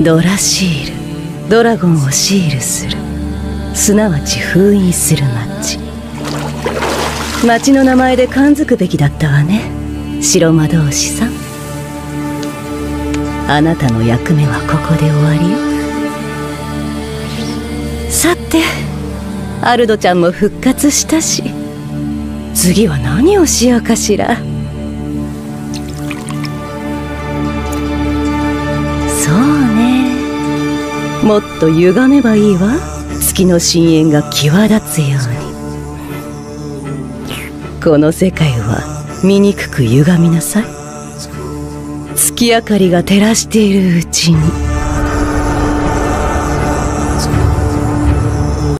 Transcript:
ドラシール。ドラゴンをシールする。すなわち封印する町。町の名前で感づくべきだったわね。白魔導士さん。あなたの役目はここで終わりよ。さてアルドちゃんも復活したし。次は何をしようかしら。もっと歪めばいいわ。月の深淵が際立つように。この世界は醜く歪みなさい。月明かりが照らしているうちに。